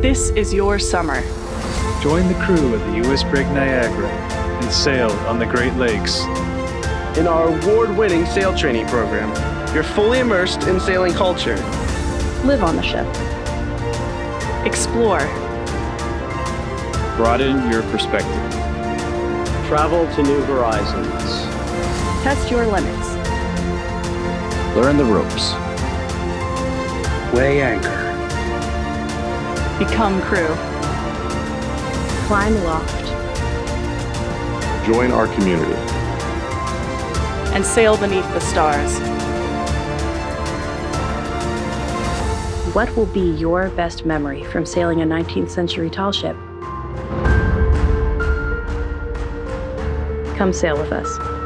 This is your summer. Join the crew of the U.S. Brig Niagara and sail on the Great Lakes. In our award winning sail training program, you're fully immersed in sailing culture. Live on the ship. Explore. Broaden your perspective. Travel to new horizons. Test your limits. Learn the ropes. Weigh anchor. Become crew. Climb aloft. Join our community. And sail beneath the stars. What will be your best memory from sailing a 19th century tall ship? Come sail with us.